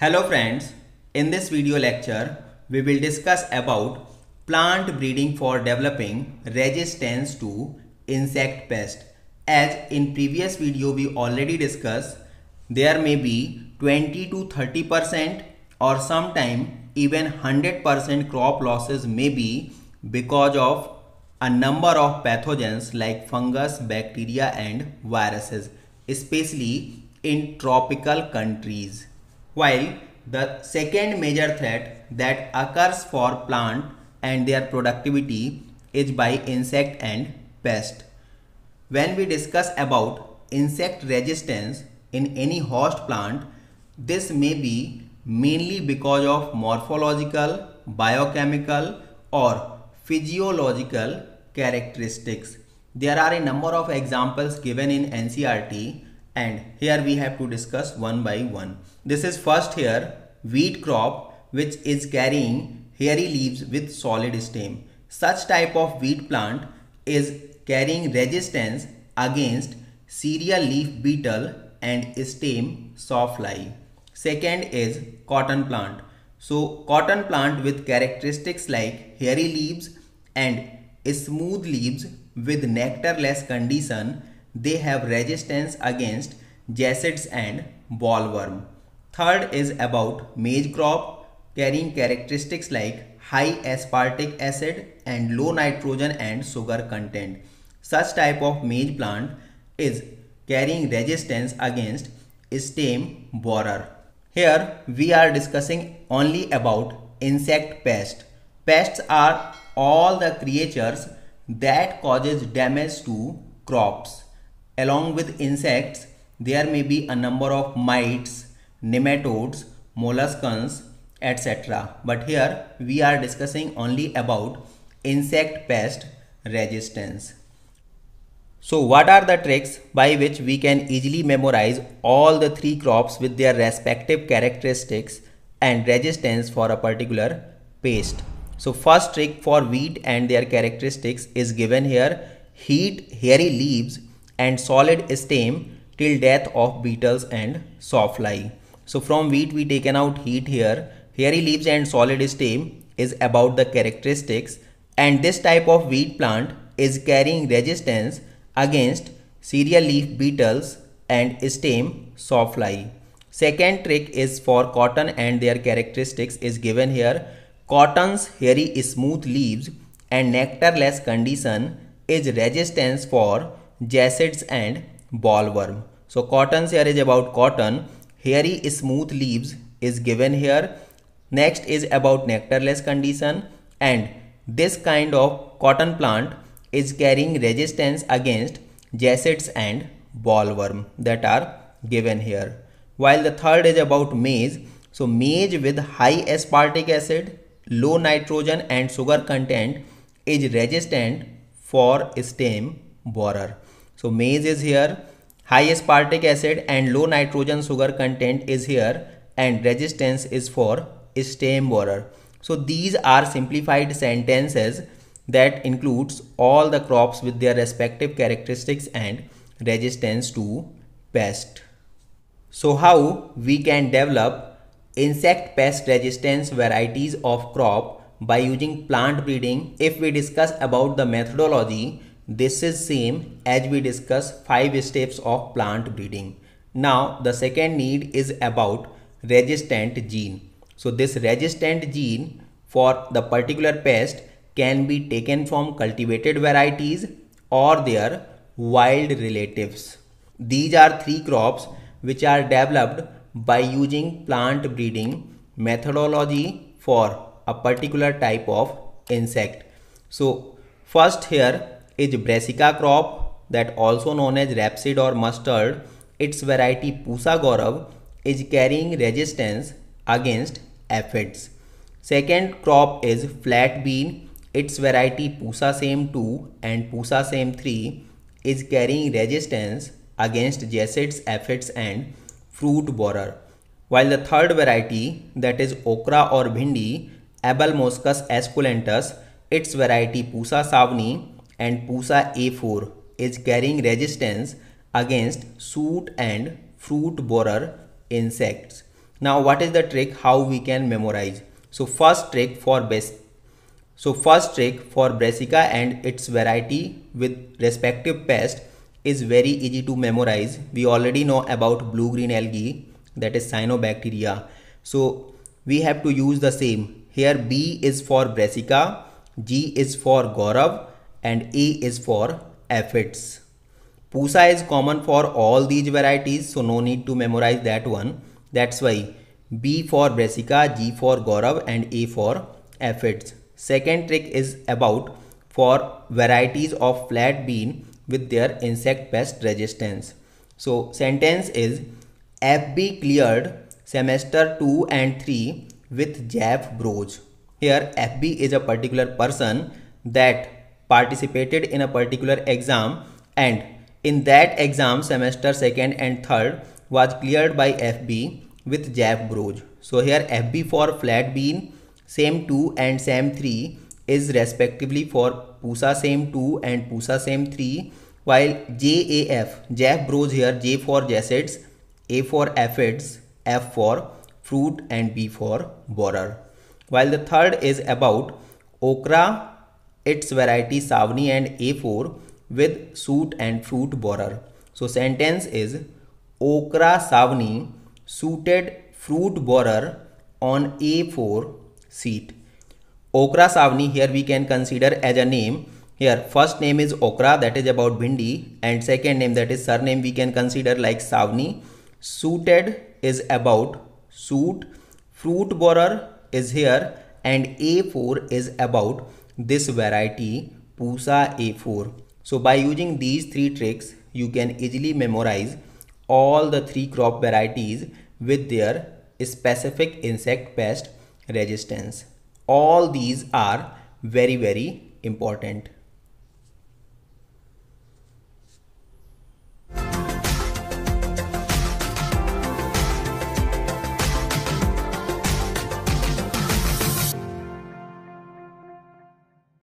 Hello friends, in this video lecture we will discuss about plant breeding for developing resistance to insect pest. As in previous video we already discussed, there may be 20 to 30 percent or sometime even 100 percent crop losses may be because of a number of pathogens like fungus, bacteria and viruses, especially in tropical countries. While the second major threat that occurs for plant and their productivity is by insect and pest. When we discuss about insect resistance in any host plant, this may be mainly because of morphological, biochemical or physiological characteristics. There are a number of examples given in NCERT and here we have to discuss one by one. This is first here wheat crop which is carrying hairy leaves with solid stem. Such type of wheat plant is carrying resistance against cereal leaf beetle and stem sawfly. Second is cotton plant. So cotton plant with characteristics like hairy leaves and smooth leaves with nectarless condition, they have resistance against jassids and bollworm. Third is about maize crop carrying characteristics like high aspartic acid and low nitrogen and sugar content. Such type of maize plant is carrying resistance against stem borer. Here we are discussing only about insect pest. Pests are all the creatures that causes damage to crops. Along with insects, there may be a number of mites, nematodes, molluscans, etc. But here we are discussing only about insect pest resistance. So what are the tricks by which we can easily memorize all the three crops with their respective characteristics and resistance for a particular pest? So first trick for wheat and their characteristics is given here. Heat hairy leaves and solid stem till death of beetles and sawfly. So from wheat we taken out heat here. Hairy leaves and solid stem is about the characteristics and this type of wheat plant is carrying resistance against cereal leaf beetles and stem sawfly. Second trick is for cotton and their characteristics is given here. Cotton's hairy smooth leaves and nectarless condition is resistance for jassids and bollworm. So cotton's here is about cotton. Hairy smooth leaves is given here. Next is about nectarless condition and this kind of cotton plant is carrying resistance against jassids and bollworm that are given here. While the third is about maize. So maize with high aspartic acid low nitrogen and sugar content is resistant for stem borer. So maize is here, high aspartic acid and low nitrogen sugar content is here and resistance is for stem borer. So these are simplified sentences that includes all the crops with their respective characteristics and resistance to pest. So how we can develop insect pest resistance varieties of crop by using plant breeding. If we discuss about the methodology, this is same as we discuss five steps of plant breeding. Now the second need is about resistant gene. So this resistant gene for the particular pest can be taken from cultivated varieties or their wild relatives. These are three crops which are developed by using plant breeding methodology for a particular type of insect. So first here is brassica crop that also known as rapeseed or mustard. Its variety Pusa Gaurav is carrying resistance against aphids. Second crop is flat bean. Its variety Pusa Sem 2 and Pusa Sem 3 is carrying resistance against jassids, aphids and fruit borer. While the third variety that is okra or bhindi, Abelmoschus esculentus, its variety Pusa savni and Pusa a4 is carrying resistance against shoot and fruit borer insects. Now what is the trick how we can memorize? So first trick for best so first trick for brassica and its variety with respective pest is very easy to memorize. We already know about blue-green algae that is cyanobacteria. So we have to use the same. Here B is for brassica, G is for Gaurav and A is for aphids. Pusa is common for all these varieties so no need to memorize that one. That's why B for brassica, G for Gaurav and A for aphids. Second trick is about for varieties of flat bean with their insect pest resistance. So sentence is FB cleared semester 2 and 3 with Jeff Broge. Here FB is a particular person that participated in a particular exam and in that exam semester 2nd and 3rd was cleared by FB with Jeff Broge. So here FB for flat bean same 2 and same 3 is respectively for PUSA Sem 2 and PUSA Sem 3 while JAF, Jeff Broge here, J for Jassids, A for Aphids, F for fruit and B for borer. While the third is about okra, its variety Savni and A4 with suit and fruit borer. So sentence is okra Savni suited fruit borer on A4 seat. Okra Savni here we can consider as a name. Here first name is Okra that is about Bhindi and second name that is surname we can consider like Savni. Suited is about suit. Fruit borer is here and A4 is about this variety Pusa A4. So by using these three tricks you can easily memorize all the three crop varieties with their specific insect pest resistance all these are very very important